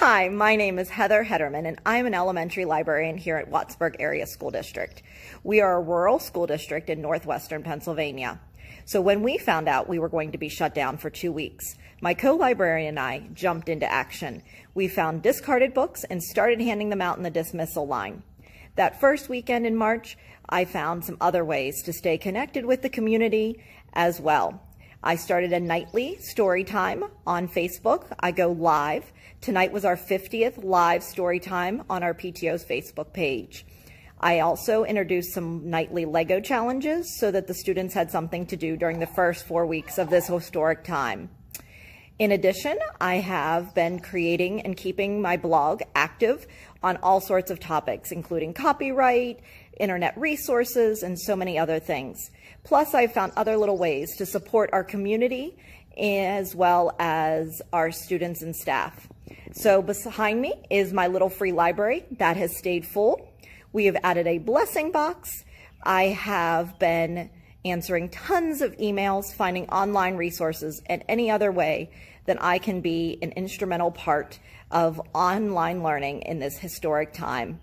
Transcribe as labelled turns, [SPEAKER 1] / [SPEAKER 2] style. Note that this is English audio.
[SPEAKER 1] Hi, my name is Heather Hedderman, and I'm an elementary librarian here at Wattsburg Area School District. We are a rural school district in northwestern Pennsylvania. So when we found out we were going to be shut down for two weeks, my co-librarian and I jumped into action. We found discarded books and started handing them out in the dismissal line. That first weekend in March, I found some other ways to stay connected with the community as well. I started a nightly story time on Facebook. I go live. Tonight was our 50th live story time on our PTO's Facebook page. I also introduced some nightly Lego challenges so that the students had something to do during the first four weeks of this historic time. In addition, I have been creating and keeping my blog active on all sorts of topics, including copyright, internet resources, and so many other things. Plus, I've found other little ways to support our community as well as our students and staff. So behind me is my little free library that has stayed full. We have added a blessing box. I have been answering tons of emails, finding online resources, and any other way that I can be an instrumental part of online learning in this historic time.